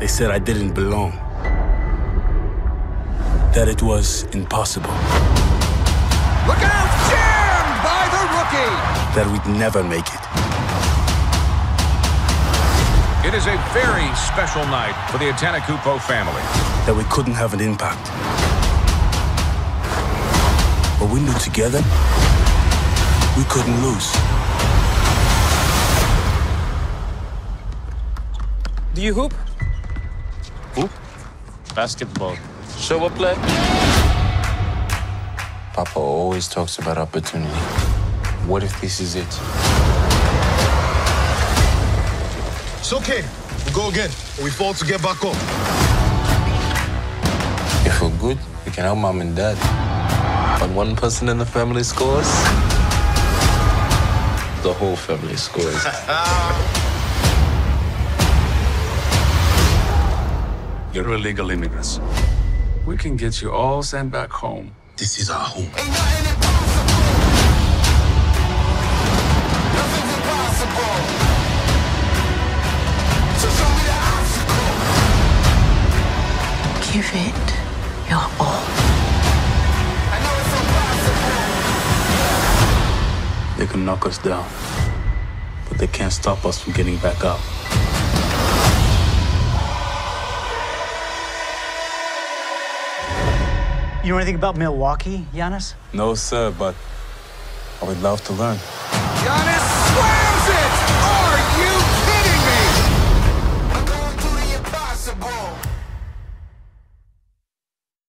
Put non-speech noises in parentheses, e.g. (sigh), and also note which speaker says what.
Speaker 1: They said I didn't belong. That it was impossible.
Speaker 2: Look out! Jammed by the rookie!
Speaker 1: That we'd never make it.
Speaker 3: It is a very special night for the Antetokounmpo family.
Speaker 1: That we couldn't have an impact. But we knew together we couldn't lose.
Speaker 4: Do you hoop?
Speaker 5: Hoop? Basketball.
Speaker 4: Show up play?
Speaker 5: Papa always talks about opportunity. What if this is it?
Speaker 6: It's okay. We go again. We fall to get back up.
Speaker 5: If we're good, we can help mom and dad. But one person in the family scores, the whole family scores. (laughs)
Speaker 7: You're illegal immigrants. We can get you all sent back home.
Speaker 6: This is our home.
Speaker 8: Give it your all.
Speaker 1: They can knock us down, but they can't stop us from getting back up.
Speaker 9: You know anything about Milwaukee, Giannis?
Speaker 1: No, sir, but I would love to learn.
Speaker 2: Giannis